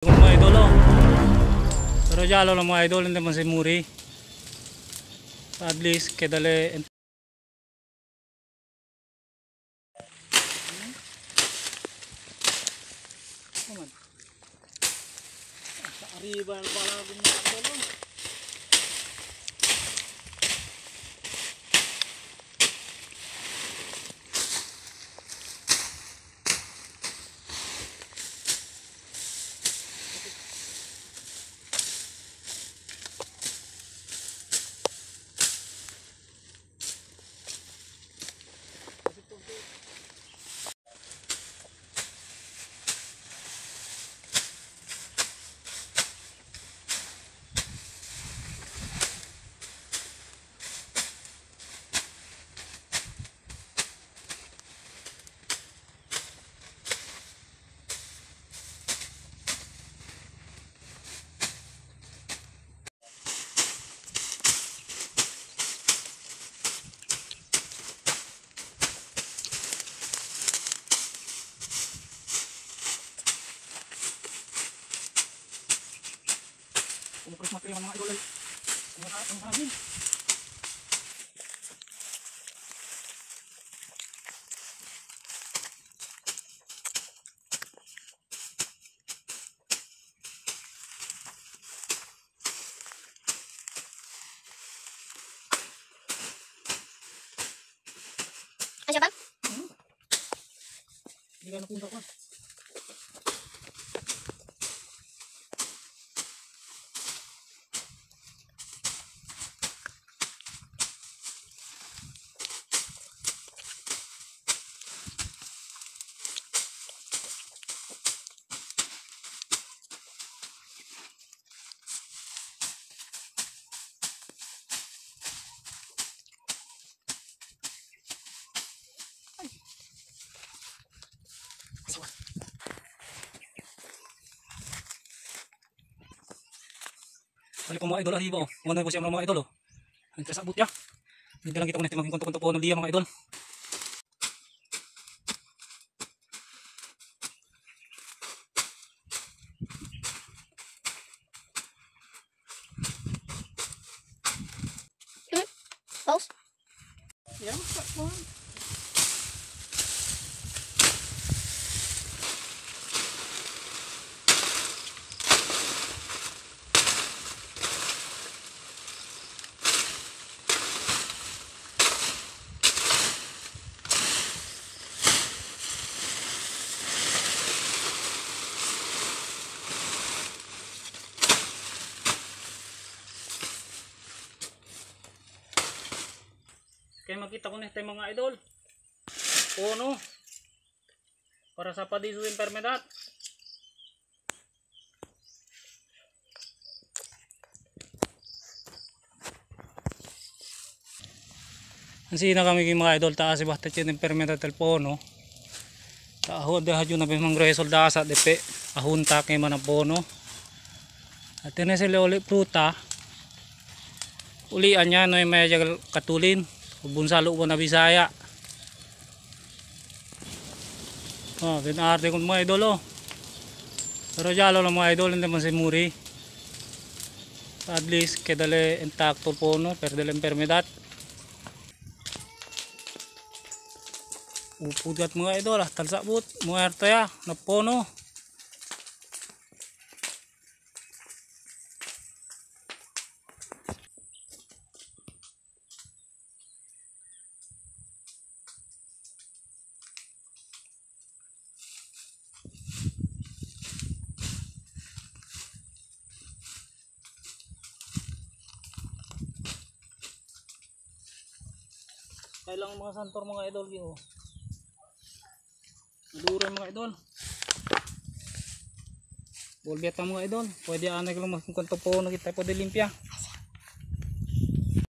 Kung mga idol oh. Pero jalo lang mga idol, hindi man si Muri. At least, kedale. Arriba pala kung Kumukulis mati mga idol ay. Kumaka- kumakagin. Ano siya ba? Hindi ka napunta ko. Balik po mga idol, ahiba oh. Umano po siya mga idol oh. Ang kasabot niya. Hindi lang kita ko natin maging konto-konto po ng liya mga idol. Pause. Yan, sakman. Makita ko na ito mga idol. Puno. Para sa padiso enfermedad. Ang na kami mga idol taas si basta yung enfermedad del puno. Taahod dahil yun na bimang resulta sa depe. Ahunta kay man ang puno. At yun na sila ulit pruta. Ulian niya no yung may jagal Bunsalo ko na Bisaya. Oh, pinarte ko mga idol oh. Pero jalo lang mga idol, hindi man si Muri. At least, kedale intakto po no, perdele enfermedad. Upugat mga idol, ah, talsabot, muerto ya, napono. Kailang mga santor mga idol yun. Maduro yung mga idol. Bolbiat ang mga idol. Pwede anay ko lang magkong kanto po nakita po limpia.